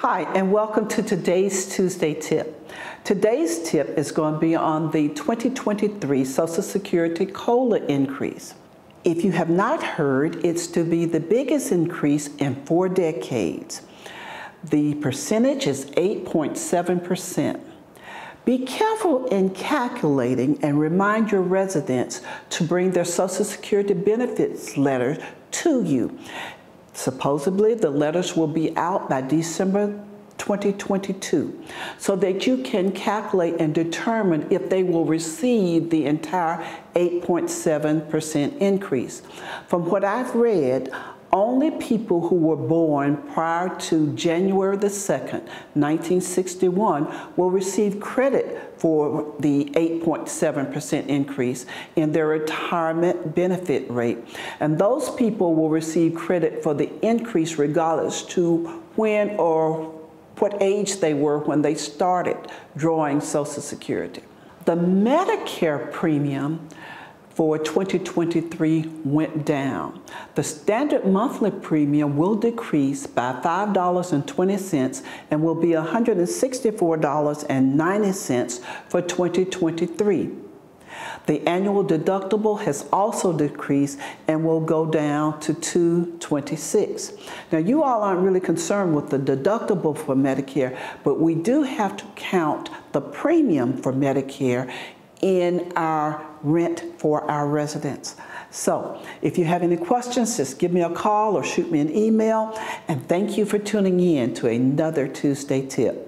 Hi, and welcome to today's Tuesday tip. Today's tip is going to be on the 2023 Social Security COLA increase. If you have not heard, it's to be the biggest increase in four decades. The percentage is 8.7%. Be careful in calculating and remind your residents to bring their Social Security benefits letter to you. Supposedly, the letters will be out by December 2022 so that you can calculate and determine if they will receive the entire 8.7% increase. From what I've read, only people who were born prior to January the 2nd, 1961 will receive credit for the 8.7% increase in their retirement benefit rate. And those people will receive credit for the increase regardless to when or what age they were when they started drawing Social Security. The Medicare premium for 2023 went down. The standard monthly premium will decrease by $5.20 and will be $164.90 for 2023. The annual deductible has also decreased and will go down to 226. Now you all aren't really concerned with the deductible for Medicare, but we do have to count the premium for Medicare in our rent for our residents. So if you have any questions, just give me a call or shoot me an email. And thank you for tuning in to another Tuesday tip.